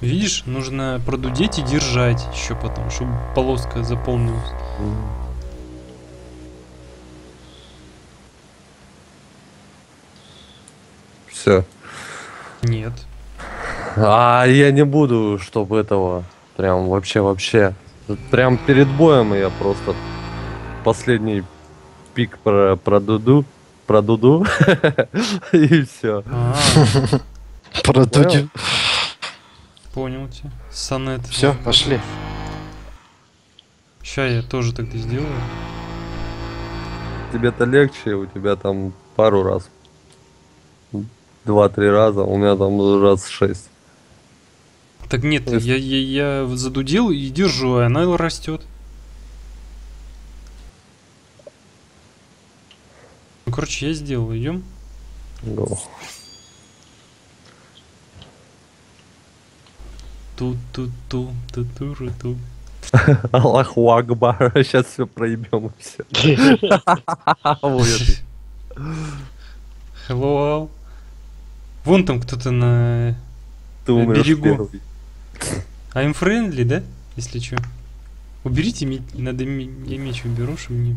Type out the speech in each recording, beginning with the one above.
Видишь, нужно продудеть и держать еще потом, чтобы полоска заполнилась. Все. Нет. А я не буду, чтобы этого. Прям вообще вообще. Прям перед боем я просто последний пик про, про Дуду. Про Дуду. И все. А, Продудю. Понял тебя. Сонет. Все, пошли. Ща я тоже тогда сделаю. Тебе-то легче, у тебя там пару раз. Два-три раза, у меня там раз шесть. Так нет, Если- я, я, я задудил и держу, а она растет. Ну, короче, я сделал, идем. Ну, ту ту ту ту ту ру ту Аллаху Акбар, сейчас все проебем и все. Hello. Вон там кто-то на... Ты берегу. I'm friendly, да? Если что. Уберите, ме- надо я меч уберу, чтобы не...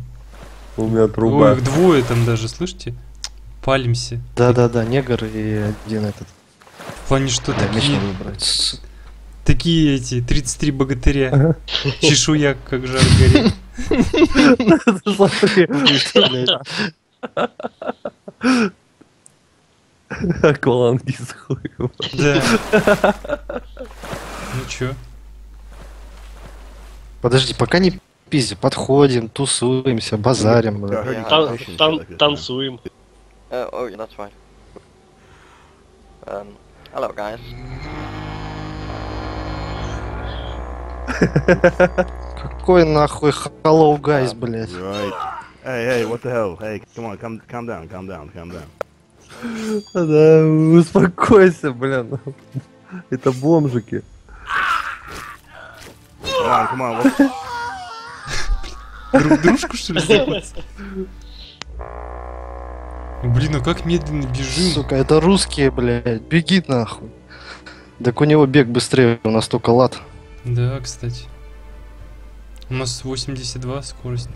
У меня Ой, труба. их двое там даже, слышите? Палимся. Да-да-да, негр и один этот. В плане, что Да, меч такие, такие эти 33 богатыря. Чешуя, как жар горит. С хуем. Да. Ну чё? Подожди, пока не пизди, подходим, тусуемся, базарим. бля. Тан- тан- танцуем. Uh, oh, that's fine. Um, hello guys. Какой нахуй hello guys, блядь. Right. Hey, hey, what the hell? Hey, come on, calm, calm down, calm down, calm down. Да, успокойся, блин. Это бомжики. Come on, come on. What, Друг дружку, что ли, заботятся? Блин, а как медленно бежим? Сука, это русские, блядь, беги нахуй. Так у него бег быстрее, у нас только лад. Да, кстати. У нас 82 скорость.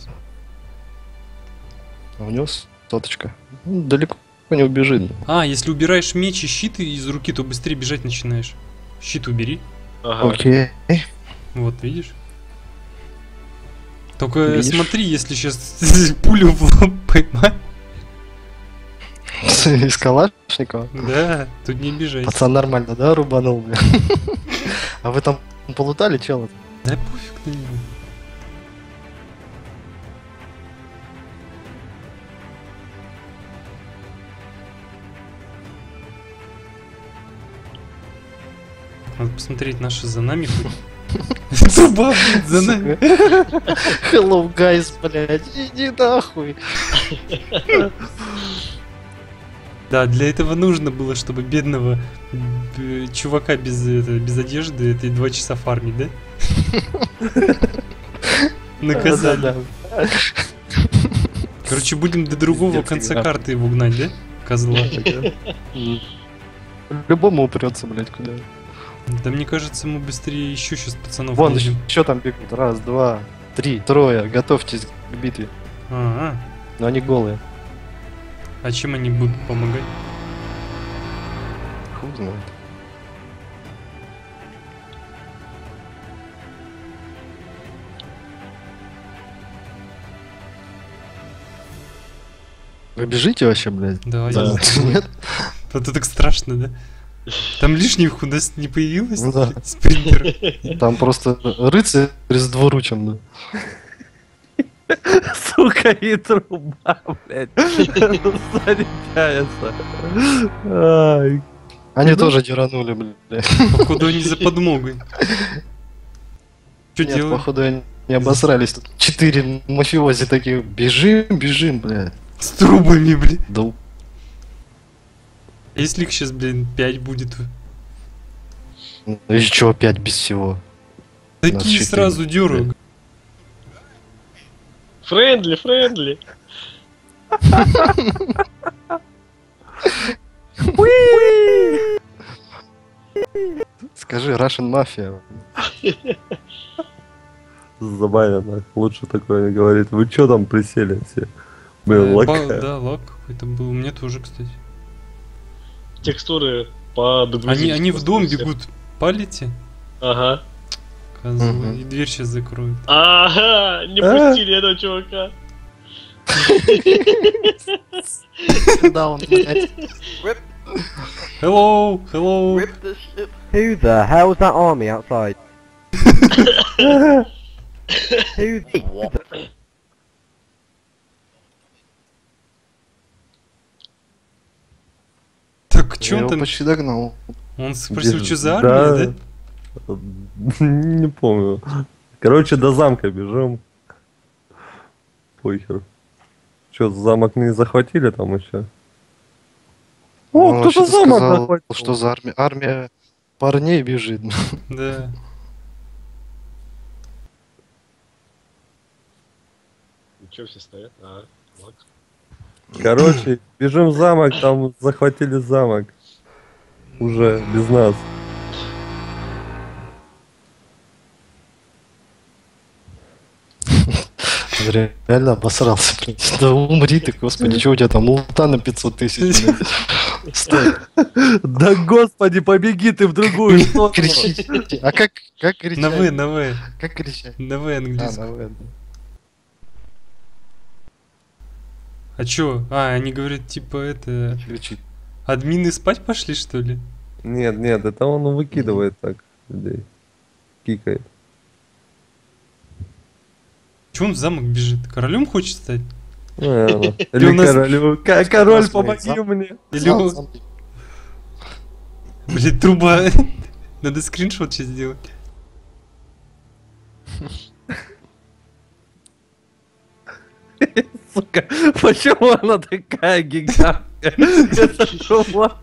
А у него соточка. Ну, Далеко не убежит. А, если убираешь меч и щит из руки, то быстрее бежать начинаешь. Щит убери. Ага. Окей. Вот, видишь? Только Видишь? смотри, если сейчас пулю в лоб поймать. Из Калашникова. Да, тут не бежать. Пацан нормально, да, рубанул, бля? А вы там полутали, чел? Да пофиг на него. Надо посмотреть, наши за нами хоть. Труба, блядь, за нами. Hello, guys, блядь, иди нахуй. Да, для этого нужно было, чтобы бедного чувака без, это, без одежды это два часа фармить, да? Наказали. Короче, будем до другого конца карты его гнать, да? Козла. Любому упрется, блядь, куда. Да мне кажется, мы быстрее еще сейчас пацанов Вон, еще там бегут. Раз, два, три, трое. Готовьтесь к битве. А, Но они голые. А чем они будут помогать? Хуй знает. Вы бежите вообще, блядь? Да, Да. я- Нет? Это так страшно, да? Там лишних у нас не появилось? Ну да. Спринтер. Там просто рыцарь с двуручем, да. Сука, и труба, блядь. Ай, Они тоже деранули, блядь. Походу они за подмогой. Что делать? походу они не обосрались. Тут четыре мафиози такие. Бежим, бежим, блядь. С трубами, блин. Да Если их сейчас, блин, 5 будет. ну и чё опять без всего? Такие сразу деру. Friendly, friendly. Скажи, Russian Mafia. Забавно. Лучше такое не говорить. Вы чё там присели все? Блин, Э, лак. Да, лак какой-то был. У меня тоже, кстати. Текстуры по Они, они в дом бегут. Палите? Ага. Козлы. Мгм. И дверь сейчас закроют. Ага, не А? пустили этого чувака. Да, он, блядь. Hello, hello. Rip this shit. Who the hell's that army outside? Who the... Так, чё Я он его там? почти догнал. Он спросил, что за армия, да? Не помню. Короче, до замка бежим. Похер. Че, замок не захватили там еще? О, кто-то вообще-то замок сказал, захватил. что за армия? Армия парней бежит. Да. Ничего все стоят. А, лак. Короче, бежим в замок, там захватили замок. Уже без нас. Реально обосрался. блядь. Да умри ты, господи, что у тебя там лута на 500 тысяч? Стой, Да господи, побеги ты в другую сторону. А как, как кричать? На В, на В. Как кричать? На В А, английский. на В. А чё? А, они говорят, типа, это... Кричит. Админы спать пошли, что ли? Нет, нет, это он выкидывает так людей. Кикает. Чё он в замок бежит? Королем хочет стать? Наверно. Или у Или нас- королю. Ка- Король, помоги мне. Или он... Блин, труба. Надо скриншот сейчас сделать. Сука, почему она такая гигантская? Это труба.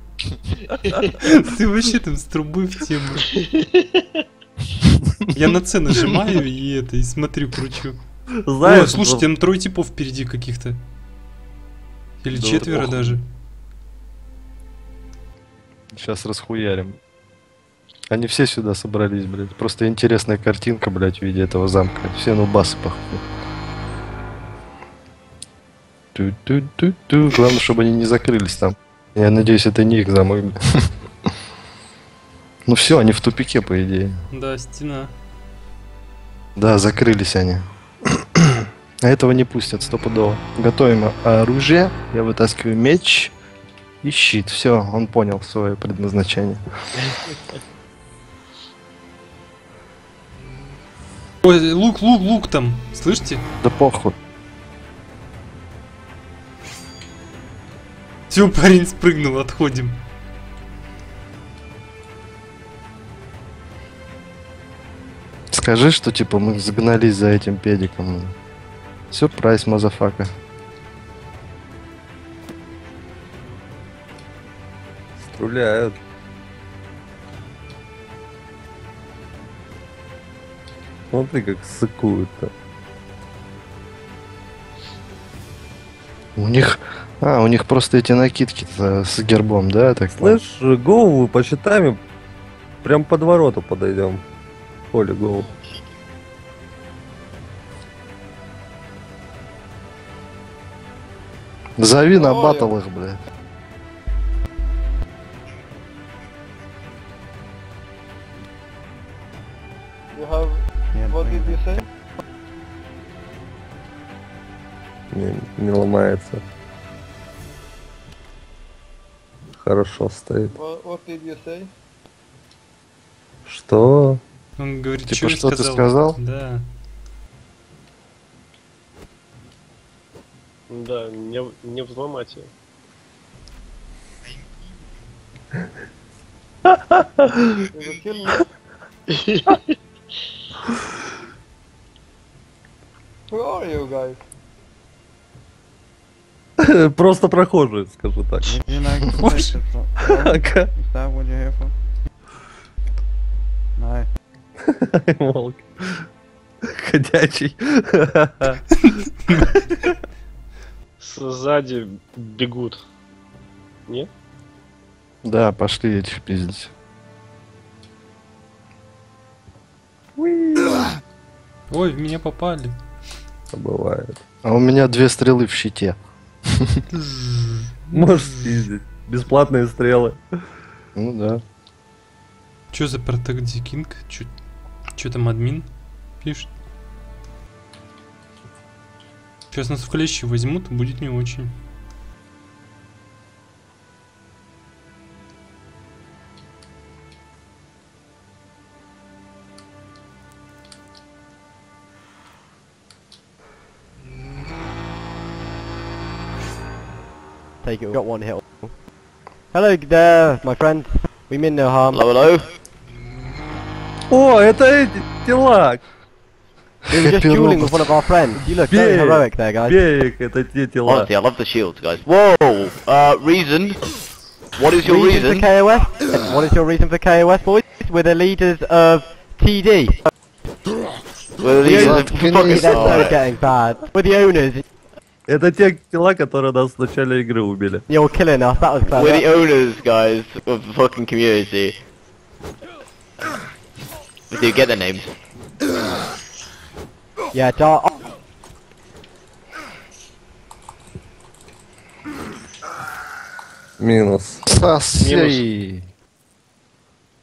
Ты вообще там с трубы в тему. Я на С нажимаю и это, и смотрю, кручу. О, Знаешь, слушайте, там трое типов впереди каких-то. Или Да четверо похуй. даже. Сейчас расхуярим. Они все сюда собрались, блядь. Просто интересная картинка, блядь, в виде этого замка. Все нубасы, походу. Ту-ту-ту-ту. Главное, чтобы они не закрылись там. Я надеюсь, это не их замок. блядь. Ну все, они в тупике, по идее. Да, стена. Да, закрылись они. А этого не пустят, стопудово. Готовим оружие. Я вытаскиваю меч и щит. Все, он понял свое предназначение. Ой, лук, лук, лук там. Слышите? Да похуй. Все, парень спрыгнул, отходим. Скажи, что типа мы загнались за этим педиком. Сюрприз, motherfucker. Стреляют. Смотри, как сыкуют-то. У них... А, у них просто эти накидки с гербом, да? Так? Слышь, голову по щитами прям под ворота подойдем. Поле голову. Зови на Ой. батл их, блядь. You have. What did you say? Не, не ломается. Хорошо стоит. What, what did you say? Что? Он говорит, Типа, что что ты сказал? Да. Да, не, не взломать ее. Who are you guys? Просто прохожие, скажу так. Would you Волк. Ходячий. Сзади бегут. Не? Да, пошли этих пиздить. Ой, в меня попали. Бывает. А у меня две стрелы в щите. Можешь съездить. Бесплатные стрелы. Ну да. Чё за Protect the Чё там админ пишет? Сейчас нас в клещи возьмут, будет не очень. Take it. Got one hit. Hello there, my friend. We mean no harm. Hello, hello. О, это эти тела. We were just Happy dueling Robot. with one of our friends. You look very Yeah. heroic there, guys. Бей их, это те тела. Honestly, I love the shields, guys. Whoa! Uh, reason? What is your reason, reason? for KOS? what is your reason for KOS, boys? We're the leaders of TD. Well, these are Fucking fucking idiot. That's so alright. getting bad. We're the owners. Это те тела, которые нас в начале игры убили. You're killing us. That was clever. We're the owners, guys, of the fucking community. We do get their names. Yeah, Dar- oh, Минус. Сосей.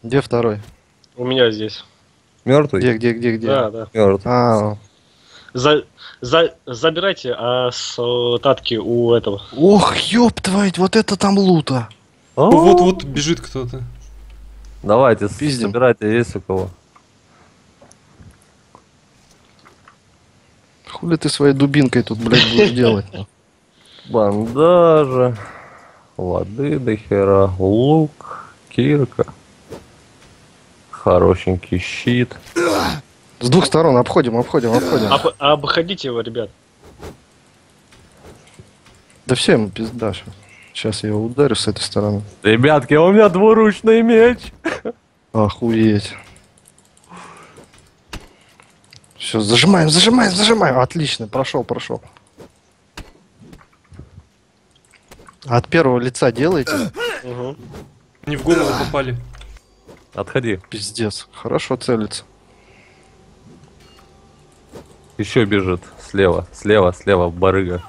Где второй? У меня здесь. Мертвый? Где, где, где, где? Да, да. Мертв. А, За, за, забирайте, а с э, татки у этого. ох, ёб твою, вот это там лута. Вот-вот бежит кто-то. Давайте, Пиздим. собирайте, есть у кого. Хули ты своей дубинкой тут, блядь, будешь делать? Бандажа, воды до хера, лук, кирка, хорошенький щит. С двух сторон обходим, обходим, обходим. Об- обходите его, ребят. Да все ему пизда Сейчас я его ударю с этой стороны. Ребятки, у меня двуручный меч. Охуеть. Все, зажимаем, зажимаем, зажимаем. Отлично, прошел, прошел. От первого лица делайте. Мгм. Не в голову попали. Отходи. Пиздец. Хорошо целится. Еще бежит. Слева, слева, слева, барыга.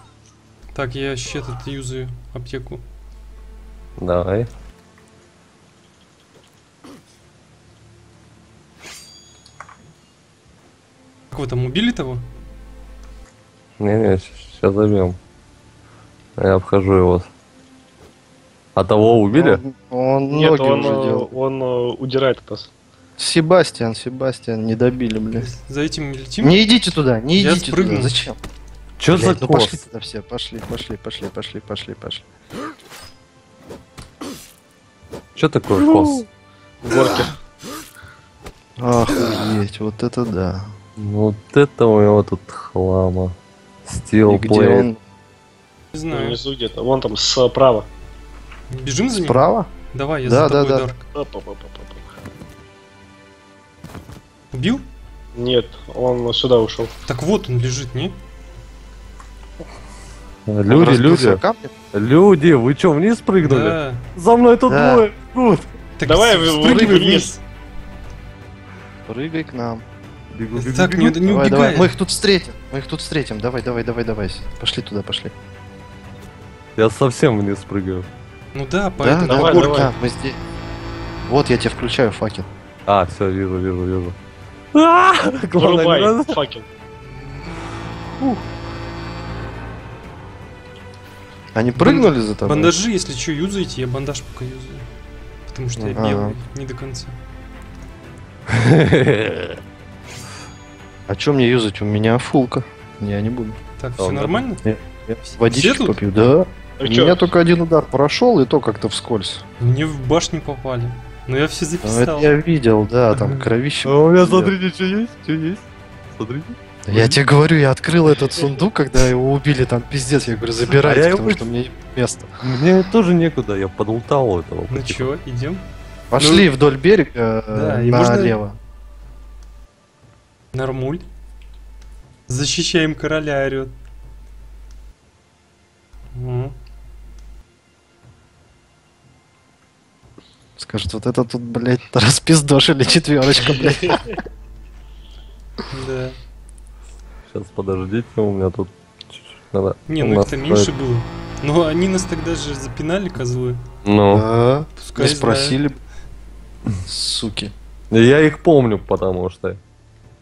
Так, я щит это юзаю, аптеку. Давай. Как вы там убили того? Не-не, сейчас забьем. Я обхожу его. А того убили? Он, он Нет, ноги он, уже э, делал. он э, удирает от нас. Себастьян, Себастьян, не добили, блядь. За этим не летим? Не идите туда, не Я идите спрыгну. туда. Зачем? Че за Блядь, ну кос? пошли туда все, пошли, пошли, пошли, пошли, пошли, пошли. Че такое кос? Горки. Охуеть, вот это да. Вот это у него тут хлама. Стил И где он? Не знаю. Внизу где-то. Вон там справа. Бежим за ним? Справа? Давай, я Да, за да, тобой, да. Дарк. Убил? Нет, он сюда ушел. Так вот он лежит, не? Люди, люди, люди, вы что, вниз прыгнули? Да. За мной тут Да. двое. Тут. Так Давай, спрыгивай вы вниз. Прыгай к нам. Бегу, бегу, Так, не, бегу. не давай, давай, убегай. мы их тут встретим. Мы их тут встретим. Давай, давай, давай, давай. Пошли туда, пошли. Я совсем вниз прыгаю. Ну да, по Да, давай, давай. да, мы здесь. Вот я тебе включаю факел. А, все, вижу, вижу, вижу. А, главное, не Вырубай факел. Они прыгнули за тобой? Бандажи, если что, юзаете, я бандаж пока юзаю. Потому что я белый, не до конца. А чё мне юзать? У меня фулка. Я не буду. Так, А, все нормально? Водички тут? попью, да. А У чё? меня только один удар прошел, и то как-то вскользь. Мне в башню попали. Но я все Ну, записал. это я видел, да, там кровище. А у меня, смотрите, что есть, что есть. Смотрите. Я тебе говорю, я открыл этот сундук, когда его убили, там пиздец, я говорю, А забирайте, я его потому что мне место. Мне тоже некуда, я подултал этого. Ну потихоньку. чё, идем? Пошли вдоль берега Да, э, и можно- налево. Нормуль. Защищаем короля, орет. Ну, Скажет, вот это тут, блядь, распиздошили четверочка, блядь. Да. Сейчас подождите, у меня тут чуть-чуть надо Не, ну настроить. меньше было. Но они нас тогда же запинали, козлы. Ну, Пускай спросили. Суки. я их помню, потому что...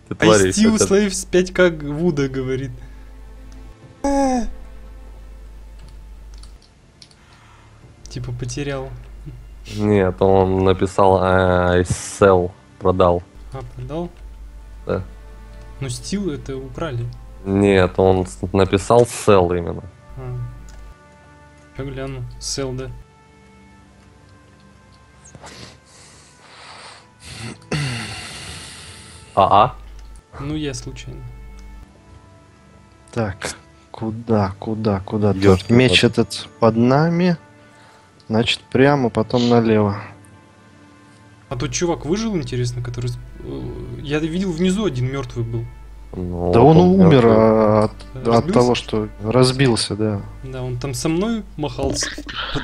Ты. I творишь. slaves 5 как Вуда говорит. А. Типа потерял. Нет, он написал I sell, продал. А, продал? Да. Ну, стил это украли. Нет, он написал sell именно. А. Я гляну. Сел, да. А-а. Ну, я случайно. Так, куда, куда, куда? Так, меч куда-то. этот под нами. Значит, прямо, потом налево. А тот чувак выжил, интересно, который... э, Я видел внизу один мертвый был. Ну, да вот он умер а, от, от того, что разбился, да. Да, он там со мной махался.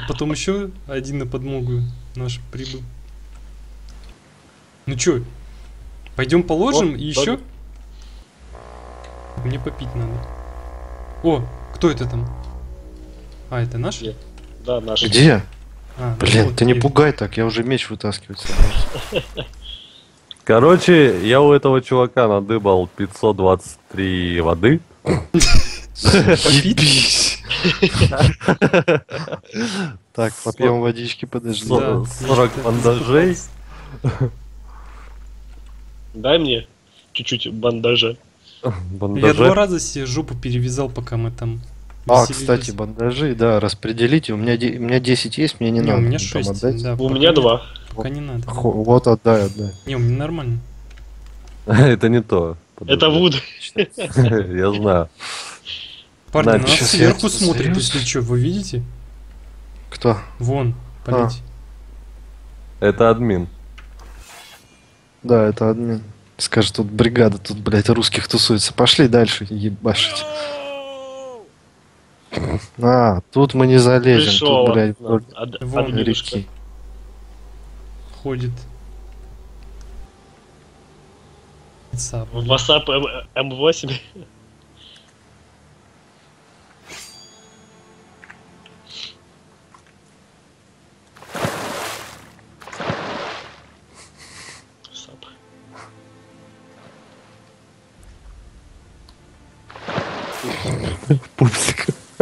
Потом еще один на подмогу наш прибыл. Ну чё, пойдем положим О, и еще? Мне попить надо. О, кто это там? А, это наш? Я. Да, наш. Где? А, Блин, вот, ты не пугай так, я уже меч вытаскивать собрался. Короче, я у этого чувака надыбал 523 воды. Так, попьем водички, подожди. Со- Да, 40 я- бандажей. Дай мне чуть-чуть бандажа. Я два раза себе жопу перевязал, пока мы там А, веселились. кстати, бандажи, да, распределите. У меня, де- у меня 10 есть, мне не, Не, надо. у меня там 6, отдать. да. У пока меня не- два. Пока не надо. Хо- Вот отдай, отдай. Не, у меня нормально. Это не то. Это Вуд. Я знаю. Парни, на нас сверху смотрят, если что, вы видите? Кто? Вон, полите. Это админ. Да, это админ. Скажет, тут бригада, тут, блядь, русских тусуется. Пошли дальше ебашить. А, тут мы не залезем. Пришел, тут, блядь, вон, од... вон реки. Ходит. WhatsApp. WhatsApp M8.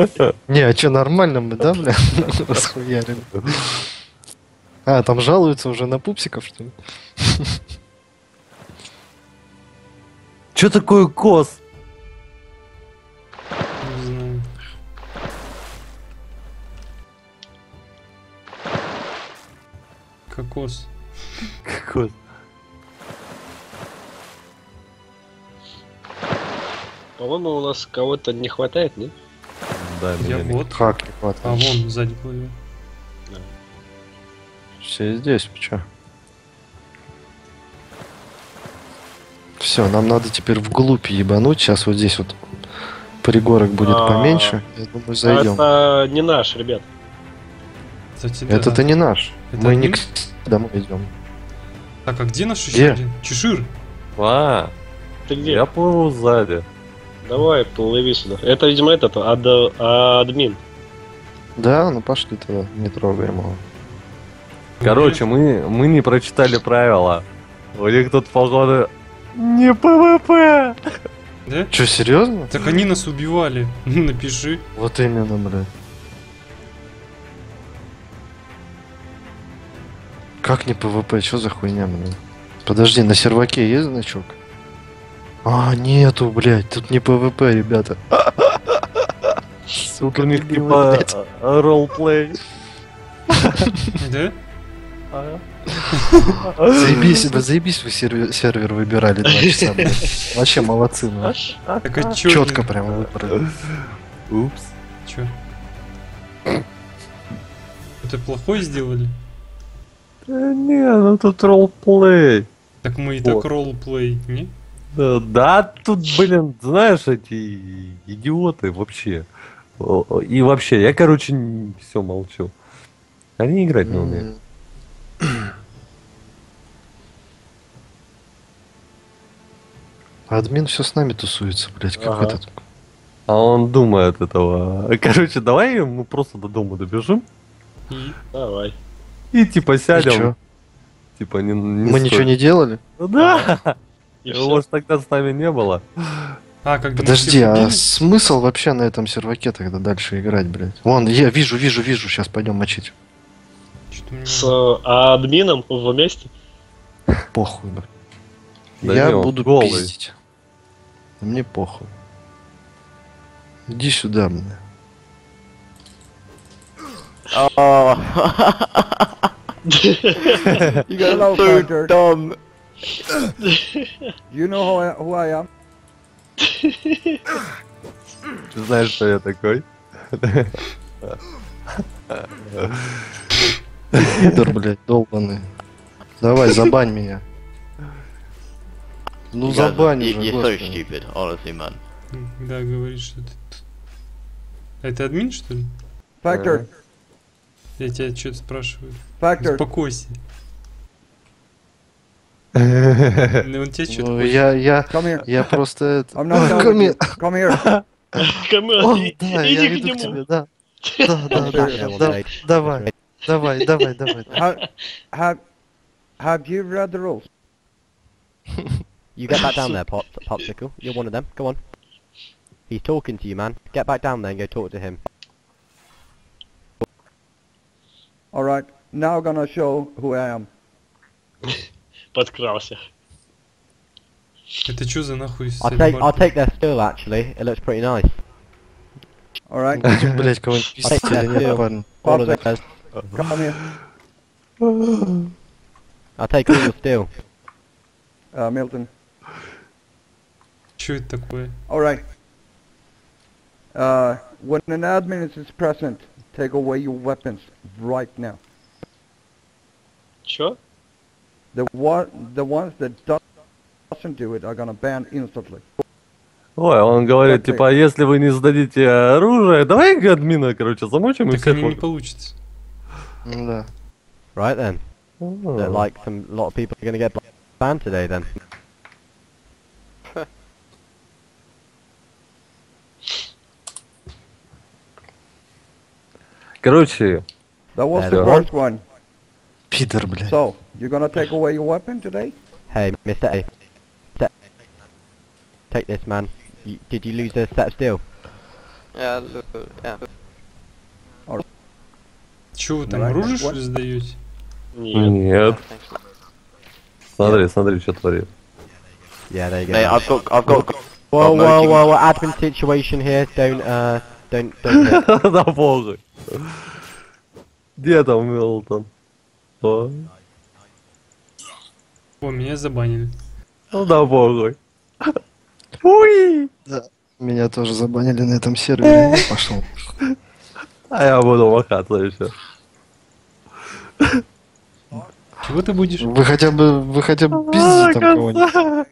Не, а что, нормально мы, да, бля? Расхуярили. А, там жалуются уже на пупсиков, что ли? Че такое KOS? Кокос. KOS. По-моему, у нас кого-то не хватает, не? Да, Я меня вот. Как не А хватает? вон, сзади плывет. Все здесь, чё? Все, нам надо теперь вглубь ебануть. Сейчас вот здесь вот пригорок будет А, поменьше. Я думаю, зайдем. Это не наш, ребят. Это-то не наш. Это Мы не к домой идем. Так, а где наш еще Где? один? Чешир. А, Ты где? я плыву сзади. Давай, плыви сюда. Это, видимо, этот ад, админ. Да, ну пошли тогда, не трогаем его. Короче, мы, мы не прочитали правила. У них тут, походу, не PvP. Да? Че, серьезно? Так они нас убивали. Напиши. Вот именно, блядь. Как не PvP? Что за хуйня, блядь? Подожди, на серваке есть значок? А, нету, блядь, тут не PvP, ребята. Сука, У них типа э, roleplay. Да? Заебись, вы заебись, вы сервер, сервер выбирали два часа, блядь. Вообще молодцы, ну. Так а чё? Прям выбрали. Упс. Чё? Это плохое сделали? Да не, ну тут ролплей. Так мы и так ролл-плей, не? Да, да, тут, блин, знаешь, эти идиоты вообще. И вообще, я, короче, все молчу. Они играть не умеют. Админ все с нами тусуется, блядь, как Ага. этот. А он думает этого. Короче, давай мы просто до дома добежим И Давай. и типа И сядем. чё? Типа не, Мы ничего не делали? Да. И всё. Может тогда с нами не было. А, мы Подожди, а смысл вообще на этом серваке тогда дальше играть, блядь? Вон, я вижу, вижу, вижу, сейчас пойдем мочить. С э, админом вместе? Похуй, блядь. Да я не, буду голый. пиздить. Мне похуй. Иди сюда, мне. Oh, You got dumb. You know who I, who I am? Ты знаешь, что я такой? Пидор, блядь, долбаный. Давай, забань меня. Ну забань you- уже, You're so stupid, honestly, man. Да, говорит, что ты... Это админ, что ли? Factor. Я тебя что-то спрашиваю. Factor. Успокойся. Ну, он тебе что-то... Ну, я, я, Come here. я просто это... I'm not done with Come you. here. Come here. Камон, О, и- да, я иди к иду к нему. тебе, да. Да, да, да, Yeah, one да, day. давай, давай, давай, давай. Have, have, have you read the rules? You get back down there, Pop, Popsicle. You're one of them. Go on. He's talking to you, man. Get back down there and go talk to him. All right. Now I'm gonna show who I am. Подкрался. Это что за нахуй I'll take I'll take their still actually. It looks pretty nice. All right. Будем, блядь, кого-нибудь I'll take пиздить или that нет, still. парни? All of Popsicle. theirs. Come here. I'll take all your steel. Uh, Milton. Что это такое? All right. Uh, when an admin is present, take away your weapons right now. Чё? The one, the ones that do- doesn't do it are gonna ban instantly. Ой, он говорит, Окей. типа, если вы не сдадите оружие, давай админа, короче, замочим и Так всех. оно не получится. Ну Да. Right then. Look А. like some lot of people are gonna get banned today then. Короче, That was the first one. Пидор, блядь. So, you're gonna take away your weapon today? Hey, Mr. A. Set. Take this, man. You, did you lose a set of steel? Yeah, look, yeah. Че вы там Давай, оружие, вот. что ли, сдаете? Нет. нет. Thanks. Смотри, смотри, что творит. Yeah, there you go. Mate, I've got, I've got. whoa, I've no whoa, keep- whoa, whoa, admin situation here. Don't, uh, don't, don't. hit. Да похуй. Где там Милтон? О, О, меня забанили. Ну да похуй. Уи! Меня тоже забанили на этом сервере. Пошел. А я буду махаться еще. Чего ты будешь? Вы хотя бы, вы хотя бы пиздите там кого-нибудь.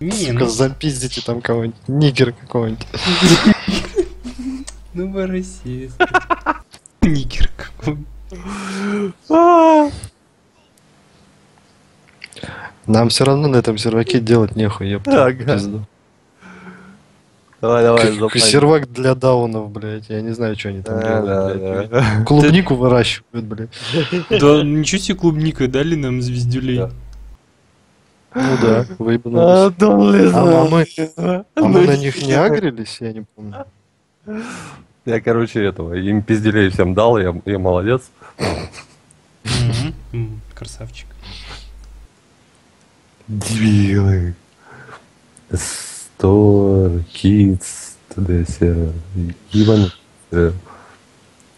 Не, ну, запиздите там кого-нибудь. Нигер какого-нибудь. ну вы Россия. Никер Нам все равно на этом серваке делать нехуй, я Ага. пизду. Давай, давай, запомни. Сервак для даунов, блядь. Я не знаю, что они там делают, да, блядь. да. Клубнику выращивают, блядь. Да ничего себе клубника дали нам звездюлей. Да. Ну да, А, выебнулись. Дон Лиза. А мы, а мы Ну, на них не агрились, я не помню. Я, короче, этого, им пизделей всем дал, я, я молодец. Красавчик. Дебилы. Т.д. сервер. Ебаный сервер.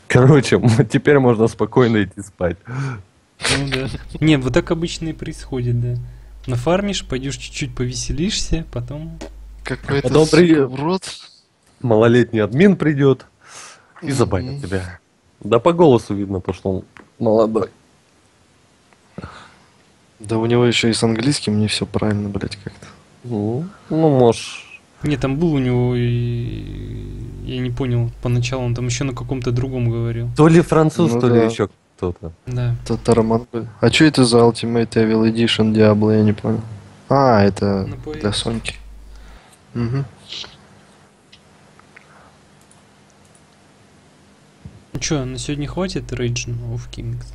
Короче, теперь можно спокойно идти спать. Ну да. Не, вот так обычно и происходит, да. Нафармишь, пойдешь чуть-чуть повеселишься, потом... Какой-то Потом при- урод. Малолетний админ придет и забанит Мгм. тебя. Да по голосу видно то, что он молодой. Да у него еще и с английским не все правильно, блядь, как-то. Ну, ну, можешь. Не, там был у него и... Я не понял, поначалу он там еще на каком-то другом говорил. То ли француз, Ну то ли да. еще кто-то. Да. Татараман. А что это за Ultimate Evil Edition Diablo, я не понял. А, это для Соньки. Угу. Ну чё, на сегодня хватит Raging of Kings?